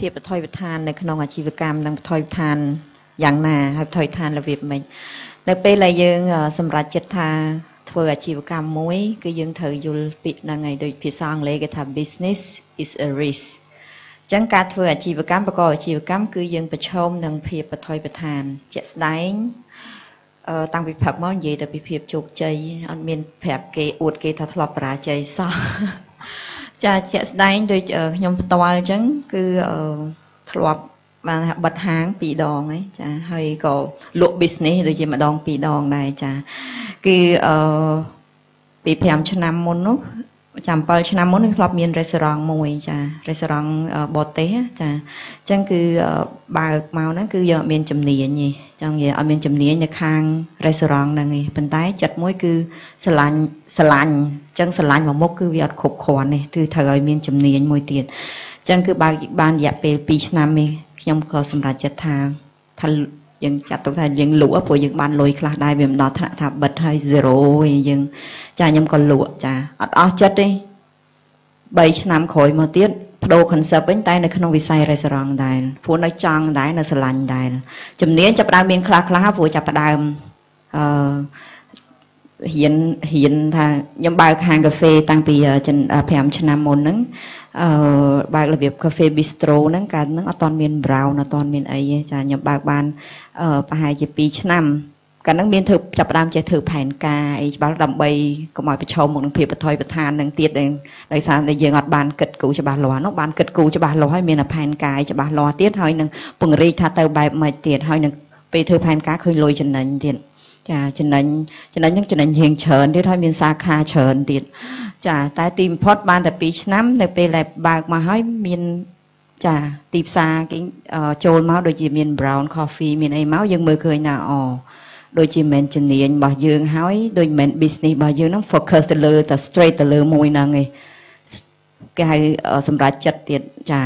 ភាពបថុយបឋាននៅក្នុងអាជីវកម្មនិងបថុយបឋានយ៉ាងណាហើយបថុយបឋានរបៀបម៉េចនៅពេលដែលយើង សម្រេចចិត្តថាធ្វើអាជីវកម្មមួយ គឺយើងត្រូវយល់ពាក្យហ្នឹងហើយដូចភាសាអង់គ្លេសគេថា business is a risk អញ្ចឹងការធ្វើអាជីវកម្មបកអាជីវកម្មគឺយើងប្រឈមនឹងភាពបថុយបឋាន ជាក់ស្ដែងអឺតាំងពីព្រឹកមកនិយាយទៅពីភាពជោគជ័យអត់មានប្រាប់គេអួតគេថាធ្លាប់បរាជ័យសោះ ចាជាក់ស្ដែងដូចខ្ញុំផ្ទាល់អញ្ចឹងគឺធ្លាប់បានថាបិទហាងពីរដងហ្នឹងចាហើយក៏លក់ business ដូចជាម្ដងពីរដងដែរចាគឺអឺពី5ឆ្នាំមុននោះ ចាំ7ឆ្នាំមុនខ្ញុំធ្លាប់មានរេស្តូរ៉ង់មួយចារេស្តូរ៉ង់បតេចាអញ្ចឹងគឺបើកមកហ្នឹងគឺយើងអត់មានជំនាញទេចង់និយាយអត់មានជំនាញនៅខាងរេស្តូរ៉ង់ហ្នឹងទេប៉ុន្តែចិត្តមួយគឺស្រឡាញ់ស្រឡាញ់អញ្ចឹងស្រឡាញ់មួយមុខគឺវាអត់គ្រប់គ្រាន់ទេគឺត្រូវឲ្យមានជំនាញមួយទៀតអញ្ចឹងគឺបើកបានរយៈពេល2ឆ្នាំនេះខ្ញុំក៏សម្រេចចិត្តថាថា យើងចាត់ទុកថាយើងលក់ព្រោះយើងបានលុយខ្លះដែរវាមិនដល់ថ្នាក់ថាបិទហើយ0ឯងយើងចាខ្ញុំក៏លក់ចាអត់អស់ចិត្តទេ3ឆ្នាំក្រោយមកទៀតបដូរ concept វិញតែនៅក្នុងវិស័យ restaurant ដែរព្រោះនៅចង់ដែរនៅស្រឡាញ់ដែរជំនាញចាប់ដើមមានខ្លះខ្លះព្រោះចាប់ដើមអឺ ហ៊ានហ៊ានថាខ្ញុំបើកហាងកាហ្វេតាំងពី5ឆ្នាំមុនហ្នឹងអឺបើករបៀប cafe bistro ហ្នឹងកាលហ្នឹងអត់ទាន់មាន brown អត់ទាន់មានអីទេចាខ្ញុំបើកបានអឺប្រហែលជា2ឆ្នាំកាលហ្នឹងមានធ្វើចាប់ផ្ដើមចេះធ្វើផែនការអីច្បាស់ដើម្បីកុំឲ្យប្រឈមមុខនឹងភាពបថុយប្រឋាននឹងទៀតដោយសារតែយើងអត់បានគិតគូរច្បាស់លាស់នោះបានគិតគូរច្បាស់លាស់ហើយមានផែនការច្បាស់លាស់ទៀតហើយនឹងពង្រីកថាទៅបែបម៉េចទៀតហើយនឹងពេលធ្វើផែនការឃើញលុយចំណេញទៀត ចាចំណេញចំណេញហ្នឹងចំណេញរៀងច្រើនទៀតហើយមានសាខាច្រើនទៀតចាតែទីបំផុតបានតែ2ឆ្នាំនៅពេលដែលបើកមកហើយមានចាទីផ្សារគេចូលមកដូចជាមាន brown coffee មានអីមកយើងមើលឃើញថាអូដូចជាមិនជំនាញរបស់យើងហើយដូចមិន business របស់យើងហ្នឹង focus ទៅលើតែ straight ទៅលើមួយហ្នឹងឯងគេហៅសម្រាប់ចិត្តទៀតចា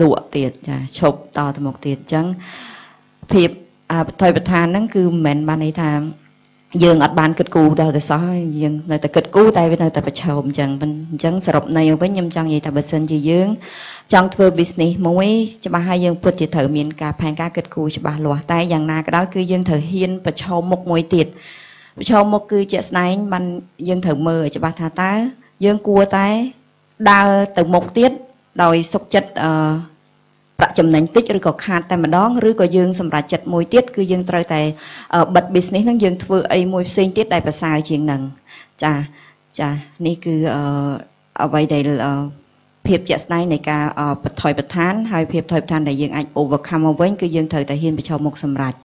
លក់ទៀតចាឈប់តទៅមុខទៀតអញ្ចឹងភាព បថុយបឋានហ្នឹងគឺមិនមែនបានន័យថាយើងអត់បានគិតគូរដល់ទៅសោះយើងនៅតែគិតគូរតែវានៅតែប្រឈមអញ្ចឹងអញ្ចឹងសរុបន័យវិញខ្ញុំចង់និយាយថាបើសិនជាយើងចង់ធ្វើ business មួយច្បាស់ហើយយើងពិតជាត្រូវមានការផែនការគិតគូរច្បាស់លាស់តែយ៉ាងណាក៏ដោយគឺយើងត្រូវហ៊ានប្រឈមមុខមួយទៀតប្រឈមមុខគឺជាក់ស្ដែងបានយើងត្រូវមើលឲ្យច្បាស់ថាតើយើងគួរតែដើរទៅមុខទៀតដោយសុខចិត្តអឺ ប្រាក់ចំណេញតិចឬក៏ខាតតែម្ដងឬក៏យើងសម្រេចចិត្តមួយទៀតគឺយើងត្រូវតែបិទ business ហ្នឹងយើងធ្វើអីមួយផ្សេងទៀតដែលប្រសើរជាងហ្នឹងចាចានេះគឺអ្វីដែលភាពជាក់ស្ដែងនៃការបថុយបឋានហើយភាពថុយបឋានដែលយើងអាច overcome មកវិញគឺយើងត្រូវតែហ៊ានប្រឈមមុខសម្រេច